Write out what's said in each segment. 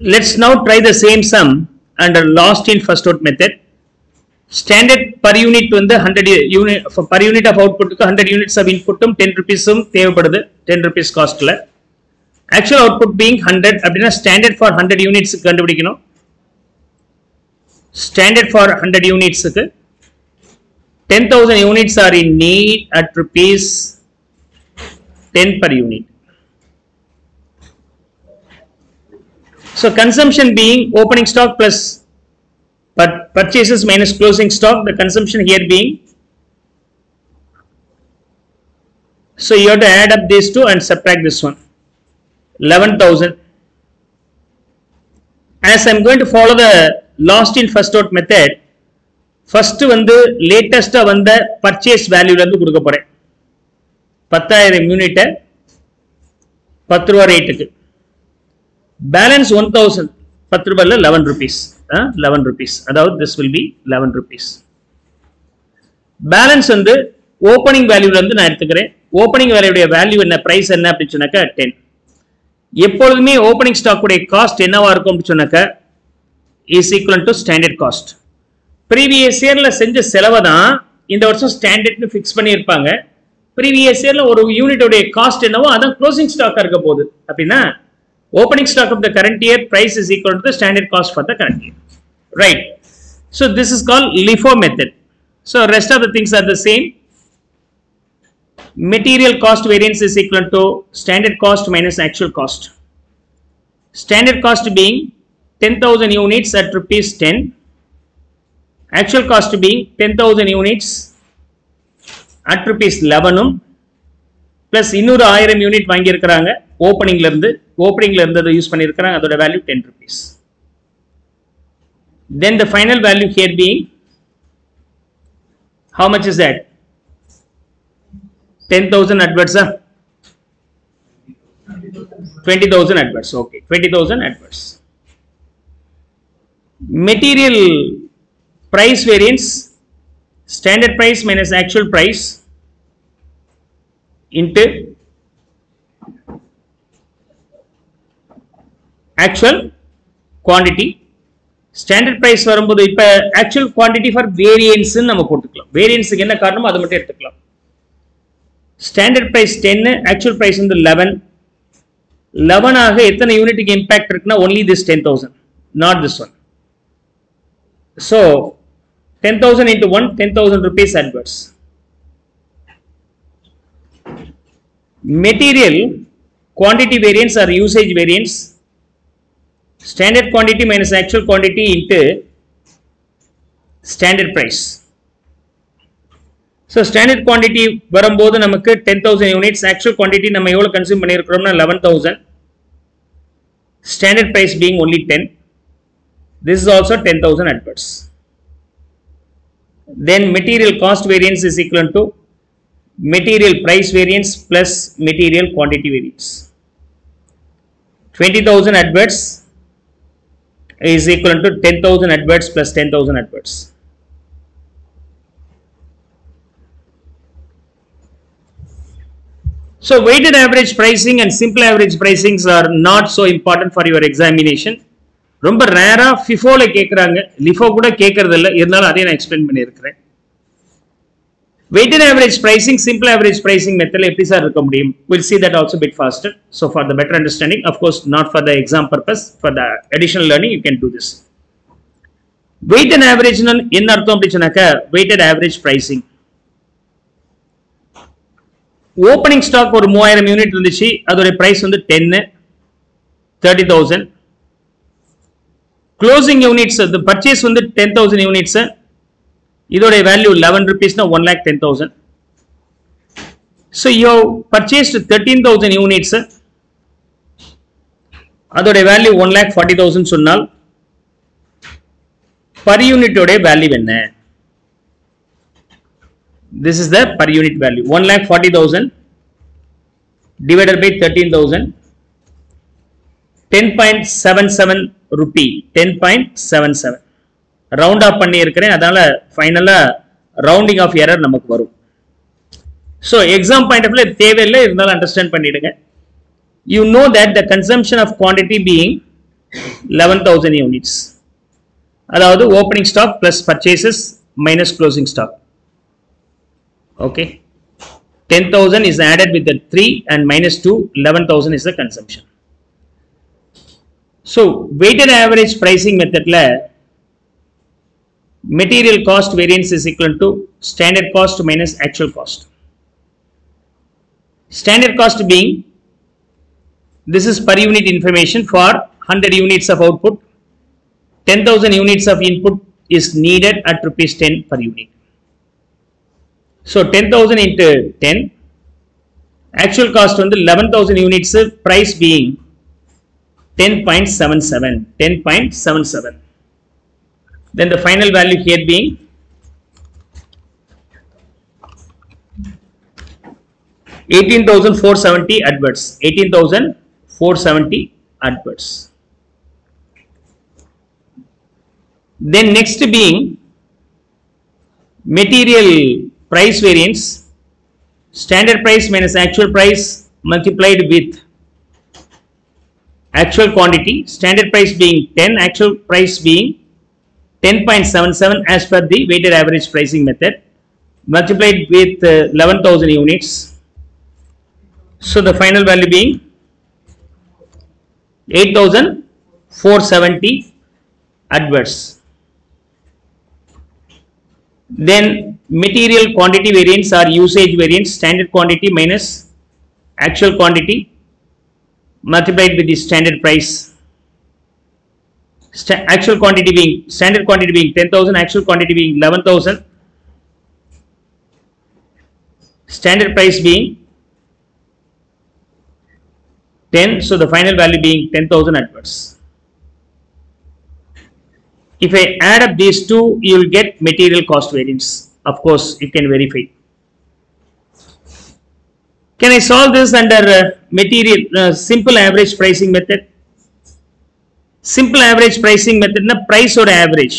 let's now try the same sum under lost in first out method standard per unit வந்து 100 unit per unit of output க்கு 100 units of input um 10 rupees உம் தேவைப்படுது 10 rupees costல actual output being 100 அப்படின்னா standard for 100 units க்கு கண்டுபிடிக்கணும் standard for 100 units க்கு 10000 units are in need at rupees 10 per unit So consumption being opening stock plus but purchases minus closing stock, the consumption here being. So you have to add up these two and subtract this one. 11,000. As I am going to follow the last in first out method, first வந்து latest வந்த purchase value ல இருந்து கொடுக்க போறேன் பத்தாயிரம் யூனிட்டை பத்து ரூபா ரேட்டுக்கு பேலன்ஸ் ஒன் தௌசண்ட் பத்து ரூபாயில் லெவன் ருபீஸ் லெவன் ருபீஸ் அதாவது this will be eleven rupees balance வந்து ஓப்பனிங் வேல்யூல இருந்து நான் எடுத்துக்கிறேன். ஓப்பனிங் வேல்யூடைய வேல்யூ என்ன? ப்ரைஸ் என்ன அப்படின்னு சொன்னாக்கா டென் எப்பொழுதுமே ஓப்பனிங் ஸ்டாக்குடைய காஸ்ட் என்னவா இருக்கும் அப்படின்னு சொன்னாக்கா is equal to standard cost previous இயர்ல செஞ்ச செலவை தான் இந்த வருஷம் ஸ்டாண்டர்ட்னு ஃபிக்ஸ் பண்ணியிருப்பாங்க. ப்ரீவியஸ் இயர்ல ஒரு யூனிட்டோடைய காஸ்ட் என்னவோ அதான் க்ளோசிங் ஸ்டாக்காக இருக்க போகுது. அப்படின்னா opening stock of the current year price is equal to the standard cost for the current year right so this is called LIFO method so rest of the things are the same material cost variance is equal to standard cost minus actual cost standard cost being 10000 units at rupees 10 actual cost being 10000 units at rupees 11 உம் plus இன்னொரு ஆயிரம் unit வாங்கியிருக்கிறாங்க ஓப்பனிங்ல இருந்து ஓப்பனிங்ல இருந்ததை use பண்ணியிருக்கிறாங்க. அதோட value ten rupees then the final value here being how much is that ten thousand அட்வர்ட்ஸா twenty thousand adverse okay twenty thousand adverse material price variance standard price minus actual price into actual quantity standard price வரும்போது இப்போ actual quantity for வேரியன்ஸ்ன்னு நம்ம போட்டுக்கலாம் வேரியன்ஸுக்கு என்ன காரணமோ அதை மட்டும் எடுத்துக்கலாம். Standard price டென்னு ஆக்சுவல் ப்ரைஸ் வந்து லெவன் லெவன் எத்தனை யூனிட்டுக்கு இம்பேக்ட் இருக்குன்னா only this ten thousand not this one so ten thousand into one ten thousand rupees adverse material quantity variance or usage variance standard quantity minus actual quantity into standard price so standard quantity வரும்போது நமக்கு 10000 units actual quantity நம்ம எவ்வளவு consume பண்ணியிருக்கிறோம்னா 11000 standard price being only 10 this is also 10000 adverts then material cost variance is equal to material price variance plus material quantity variance. 20,000 adverts is equal to 10,000 adverts plus 10,000 adverts. So weighted average pricing and simple average pricings are not so important for your examination. ரொம்ப ரேரா ஃபிஃபோல கேட்குறாங்க லிஃபோ கூட கேட்கறது இருந்தாலும் அதையும் நான் explain பண்ணியிருக்கிறேன் weighted average pricing simple average pricing method எப்படி சார் இருக்க முடியும் we'll see that also bit faster so for the better understanding of course not for the exam purpose for the additional learning you can do this weighted average என்ன அர்த்தம் அப்படி சொன்னாக்க weighted average pricing opening stock ஒரு மூவாயிரம் unit இருந்துச்சு அதோட price வந்து டென்னு thirty thousand closing units purchase வந்து டென் தௌசண்ட் யூனிட்ஸ் இதோடைய value eleven ருபீஸ்னா one lakh ten thousand so யோ பர்ச்சேஸ் தேர்ட்டீன் தௌசண்ட் யூனிட்ஸ் அதோடைய value one lakh forty thousand சொன்னால் per யூனிட்டோடைய வேல்யூ என்ன? This is the per unit value one lakh forty thousand divided by thirteen thousand ten point seven seven rupee ten point seven seven round off பண்ணியிருக்கிறேன் அதனால் ஃபைனலாக rounding off error நமக்கு வரும் so exam point ஆஃப்ல தேவையில்லை இருந்தாலும் understand பண்ணிடுங்க you know that the consumption of quantity being eleven thousand units அதாவது opening stock plus purchases minus closing stock okay ten thousand is added with three and minus two eleven thousand is the consumption so weighted average pricing மெத்தடில் material cost variance is equal to standard cost minus actual cost. Standard cost being this is per unit information for 100 units of output 10,000 units of input is needed at rupees 10 per unit. So 10,000 into 10 actual cost on the 11,000 units price being 10.77 10.77 then the final value here being 18,470 adverts. 18,470 adverts. Then next being material price variance standard price minus actual price multiplied with actual quantity standard price being 10 actual price being 10.77 as per the weighted average pricing method multiplied with uh, 11,000 units so the final value being 8470 adverse. Then material quantity variance or usage variance standard quantity minus actual quantity multiplied with the standard price. Actual quantity being standard quantity being 10,000, actual quantity being 11,000. Standard price being 10 so the final value being 10000 adverts. If i add up these two you will get material cost variance. Of course you can verify. Can i solve this under uh, material uh, simple average pricing method simple average pricing மெத்தட்னா பிரைஸோட average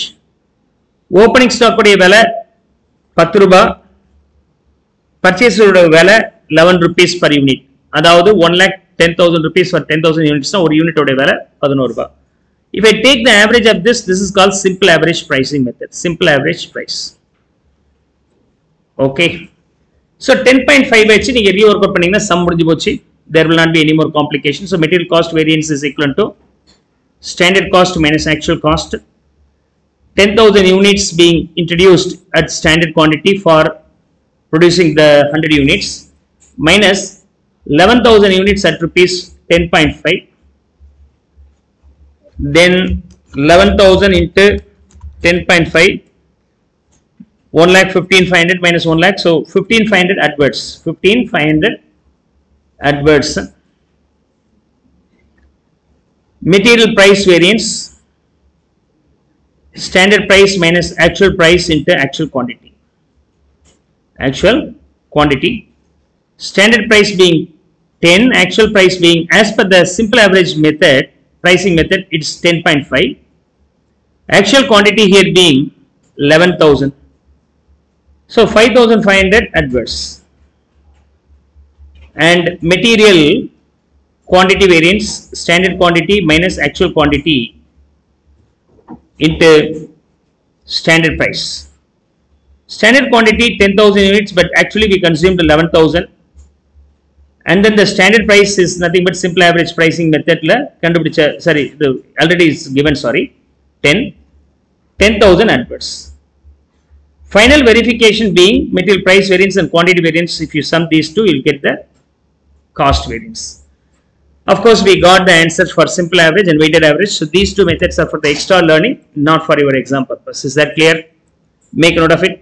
opening average. Opening விலை பத்து ரூபாய் பர்ச்சேஸோட விலை eleven rupees per unit அதாவது one lakh ten thousand rupees for ten thousand units ஒரு யூனிட்டோட விலை பதினோரு ரூபாய் if I take the average of this this is call simple average pricing method simple average price okay so ten point five வச்சு நீங்கள் rework out பண்ணீங்கன்னா sum முடிஞ்சு போச்சு. There will not be any more complication so material cost variance is equal to standard cost minus actual cost. 10000 units being introduced at standard quantity for producing the 100 units minus 11000 units at rupees 10.5 then 11000 into 10.5 1 lakh 15500 minus 1 lakh so 15500 adverts 15500 adverts material price variance standard price minus actual price into actual quantity. Actual quantity. Standard price being 10 actual price being as per the simple average method pricing method it's 10.5 actual quantity here being 11000 so 5500 adverse. And material quantity variance standard quantity minus actual quantity into standard price. Standard quantity 10000 units but actually we consumed 11000 and then the standard price is nothing but simple average pricing method la sorry the already is given sorry 10 10000 adverse final verification being material price variance and quantity variance. If you sum these two you'll get the cost variance of course, we got the answers for simple average and weighted average. So these two methods are for the extra learning, not for your exam purpose. Is that clear? Make note of it.